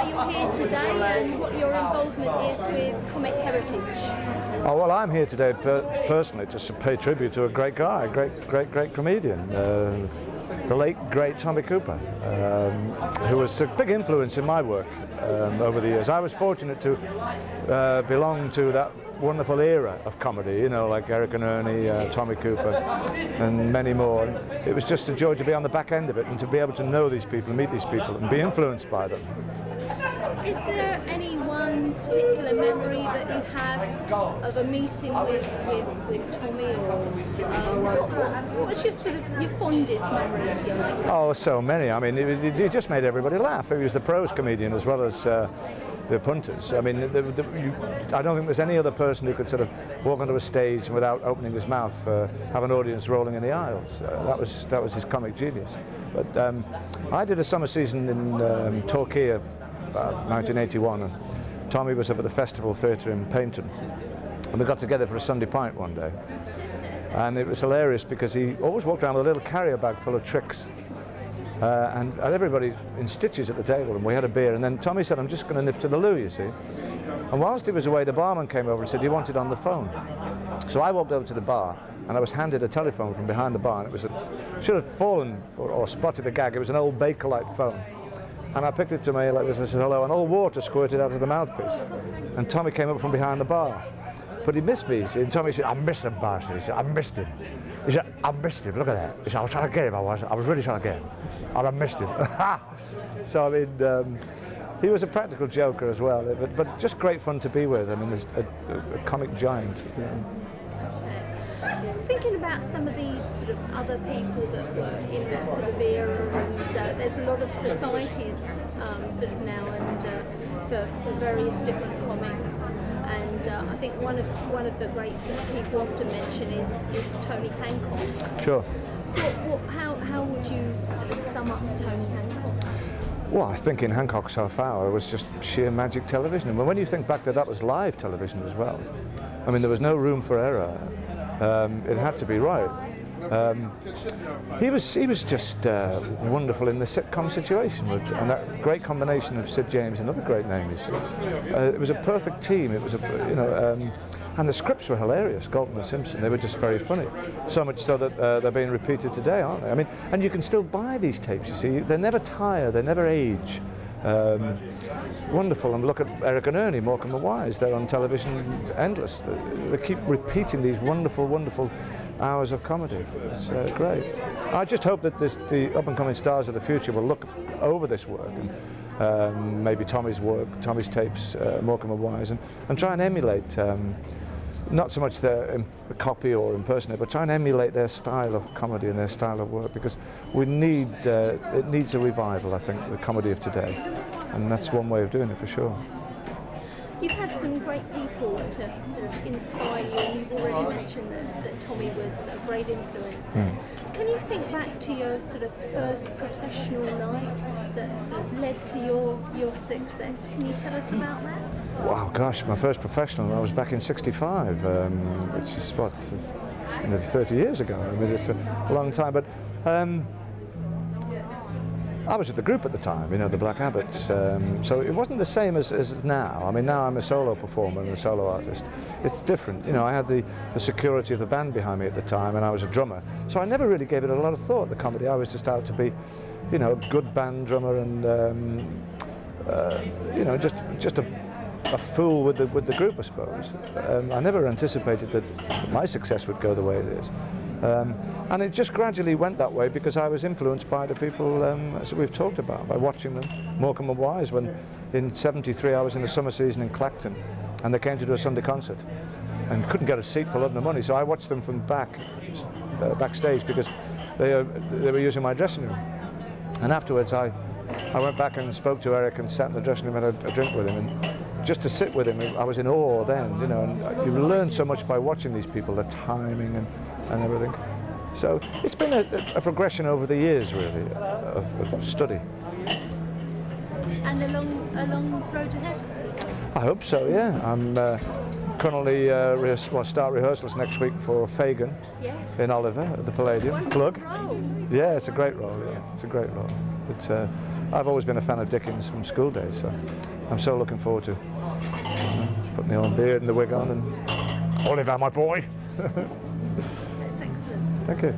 why you're here today and what your involvement is with Comic Heritage. Oh, well, I'm here today per personally just to pay tribute to a great guy, a great, great, great comedian. Uh, the late, great Tommy Cooper, um, who was a big influence in my work um, over the years. I was fortunate to uh, belong to that wonderful era of comedy, you know, like Eric and Ernie, uh, Tommy Cooper, and many more. It was just a joy to be on the back end of it and to be able to know these people, and meet these people, and be influenced by them. Is there any one particular memory that you have of a meeting with, with, with Tommy, or um, what, what, what's your sort of your fondest memory, if you like? Oh, so many. I mean, he just made everybody laugh. He was the prose comedian as well as. Uh, the punters. I mean, the, the, you, I don't think there's any other person who could sort of walk onto a stage without opening his mouth, uh, have an audience rolling in the aisles. Uh, that was that was his comic genius. But um, I did a summer season in um, Torquay about 1981, and Tommy was up at the Festival Theatre in Paignton, and we got together for a Sunday pint one day. And it was hilarious because he always walked around with a little carrier bag full of tricks uh, and, and everybody in stitches at the table, and we had a beer. And then Tommy said, I'm just going to nip to the loo, you see. And whilst he was away, the barman came over and said, you want it on the phone? So I walked over to the bar, and I was handed a telephone from behind the bar, and it was a, should have fallen or, or spotted the gag. It was an old Bakelite phone. And I picked it to me like this and said hello, and all water squirted out of the mouthpiece. And Tommy came up from behind the bar. But he missed me, and Tommy said, I missed him, bastard. He said, I missed him. He said, I missed him, look at that. He said, I was trying to get him, I was. I was really trying to get him. And I missed him. so, I mean, um, he was a practical joker as well, but, but just great fun to be with. I mean, a, a, comic giant. Thinking about some of the sort of other people that were in that sort of era, and uh, there's a lot of societies um, sort of now, and uh, for, for various different comics. And uh, I think one of one of the greats that people often mention is, is Tony Hancock. Sure. What, what, how, how would you sort of sum up Tony Hancock? Well, I think in Hancock's half hour it was just sheer magic television. And when you think back that that was live television as well, I mean, there was no room for error. Um, it had to be right. Um, he was he was just uh, wonderful in the sitcom situation, and that great combination of Sid James and other great names. Uh, it was a perfect team. It was a you know. Um, and the scripts were hilarious, Galton and Simpson. They were just very funny. So much so that uh, they're being repeated today, aren't they? I mean, and you can still buy these tapes, you see. They never tire, they never age. Um, wonderful. And look at Eric and Ernie, Morecambe and Wise. They're on television endless. They, keep repeating these wonderful, wonderful hours of comedy. It's uh, great. I just hope that this, the up-and-coming stars of the future will look over this work and um, maybe Tommy's work, Tommy's tapes, uh, Morecambe and Wise, and, and try and emulate um, not so much their copy or impersonate, but try and emulate their style of comedy and their style of work because we need, uh, it needs a revival, I think, the comedy of today. And that's one way of doing it for sure. You've had some great people to sort of inspire you, and you've already mentioned that, that Tommy was a great influence. Mm. Can you think back to your sort of first professional night that sort of led to your, your success? Can you tell us about that? Wow, gosh, my first professional, I was back in 65, um, which is what, maybe 30 years ago. I mean, it's a long time, but um, I was at the group at the time, you know, the Black Abbots. Um, so it wasn't the same as, as now. I mean, now I'm a solo performer and a solo artist. It's different. You know, I had the, the security of the band behind me at the time and I was a drummer. So I never really gave it a lot of thought, the comedy. I was just out to be, you know, a good band drummer and, um, uh, you know, just, just a, a fool with the, with the group, I suppose. Um, I never anticipated that my success would go the way it is. Um, and it just gradually went that way because I was influenced by the people um, as we've talked about, by watching them. Morecambe and Wise, when in 73 I was in the summer season in Clacton and they came to do a Sunday concert and couldn't get a seat for love nor money, so I watched them from back, uh, backstage because they, uh, they were using my dressing room. And afterwards I, I went back and spoke to Eric and sat in the dressing room and had a, a drink with him. And just to sit with him, I was in awe then, you know, and you learn so much by watching these people, the timing and and everything. So it's been a, a progression over the years, really, of, of, study. And a long, a long road ahead? I hope so, yeah. I'm uh, currently, uh, well, start rehearsals next week for Fagin yes. in Oliver at the Palladium. Plug. Role. Yeah, it's a great role, yeah. It's a great role. It's, uh, I've always been a fan of Dickens from school days, so I'm so looking forward to uh, putting the old beard and the wig on and Oliver, my boy. That's excellent. Thank you.